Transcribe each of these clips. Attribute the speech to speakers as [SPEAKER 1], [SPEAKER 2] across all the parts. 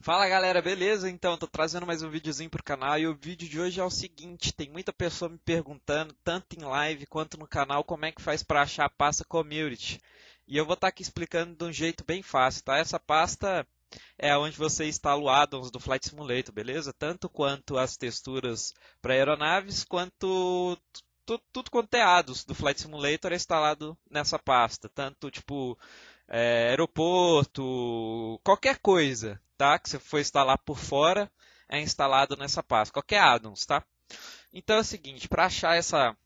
[SPEAKER 1] Fala galera, beleza? Então, tô trazendo mais um videozinho pro canal e o vídeo de hoje é o seguinte, tem muita pessoa me perguntando, tanto em live quanto no canal, como é que faz para achar a pasta Community. E eu vou estar tá aqui explicando de um jeito bem fácil, tá? Essa pasta é onde você instala o addons do Flight Simulator, beleza? Tanto quanto as texturas para aeronaves, quanto tudo, tudo quanto é addons do Flight Simulator é instalado nessa pasta. Tanto, tipo, é, aeroporto, qualquer coisa, tá? Que você for instalar por fora, é instalado nessa pasta, qualquer addons, tá? Então é o seguinte, para achar essa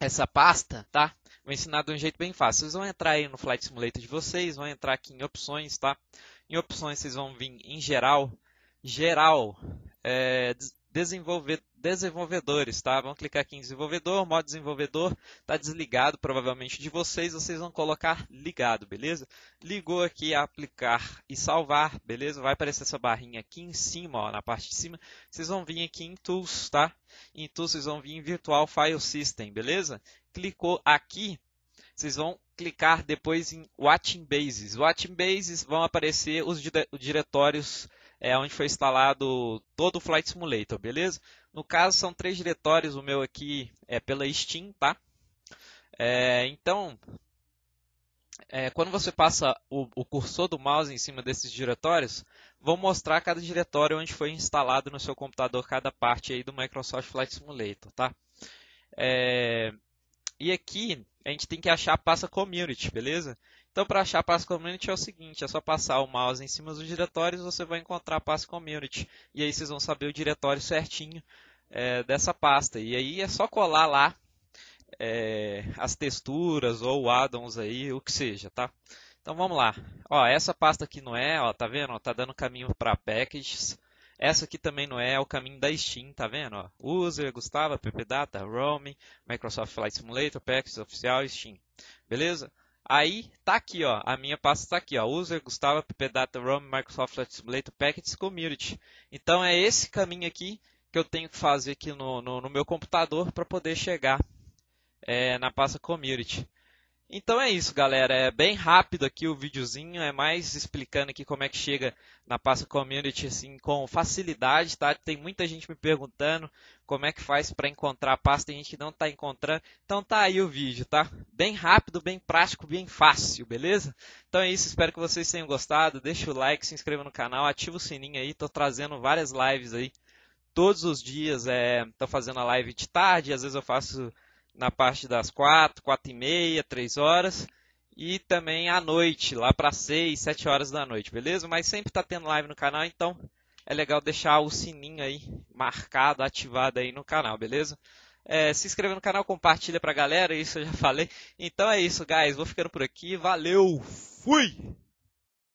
[SPEAKER 1] essa pasta, tá? Vou ensinar de um jeito bem fácil. Vocês vão entrar aí no Flight Simulator de vocês, vão entrar aqui em opções, tá? Em opções vocês vão vir em geral, geral, é, desenvolver, desenvolvedores, tá? Vamos clicar aqui em desenvolvedor, modo desenvolvedor, está desligado provavelmente de vocês, vocês vão colocar ligado, beleza? Ligou aqui aplicar e salvar, beleza? Vai aparecer essa barrinha aqui em cima, ó, na parte de cima. Vocês vão vir aqui em Tools, tá? Em Tools vocês vão vir em Virtual File System, beleza? Clicou aqui, vocês vão clicar depois em Watching Bases. Watching Bases vão aparecer os diretórios é onde foi instalado todo o Flight Simulator, beleza? No caso, são três diretórios, o meu aqui é pela Steam, tá? É, então, é, quando você passa o, o, cursor do mouse em cima desses diretórios, vão mostrar cada diretório onde foi instalado no seu computador cada parte aí do Microsoft Flight Simulator, tá? É, e aqui a gente tem que achar a pasta Community, beleza? Então, para achar a pasta Community é o seguinte, é só passar o mouse em cima dos diretórios, você vai encontrar a pasta Community. E aí vocês vão saber o diretório certinho é, dessa pasta. E aí é só colar lá é, as texturas ou addons aí, o que seja, tá? Então vamos lá. Ó, essa pasta aqui não é, ó, tá vendo? Tá dando caminho para packages. Essa aqui também não é, é o caminho da Steam, tá vendo? Ó, User, Gustavo, appdata, Roaming, Microsoft Flight Simulator, Packages Oficial, Steam. Beleza? Aí tá aqui, ó, a minha pasta está aqui, ó, user Gustavo ppdata rom Microsoft Flight Simulator Packets Community. Então é esse caminho aqui que eu tenho que fazer aqui no, no, no meu computador para poder chegar é, na pasta Community. Então é isso, galera. É bem rápido aqui o videozinho, é mais explicando aqui como é que chega na pasta community assim com facilidade, tá? Tem muita gente me perguntando como é que faz para encontrar a pasta, tem gente que não está encontrando. Então tá aí o vídeo, tá? Bem rápido, bem prático, bem fácil, beleza? Então é isso, espero que vocês tenham gostado. Deixa o like, se inscreva no canal, ativa o sininho aí, tô trazendo várias lives aí todos os dias. É, tô fazendo a live de tarde, às vezes eu faço na parte das 4, 4 e meia, 3 horas. E também à noite, lá para 6, 7 horas da noite, beleza? Mas sempre tá tendo live no canal, então é legal deixar o sininho aí marcado, ativado aí no canal, beleza? É, se inscreva no canal, compartilha pra galera, isso eu já falei. Então é isso, guys. Vou ficando por aqui. Valeu! Fui!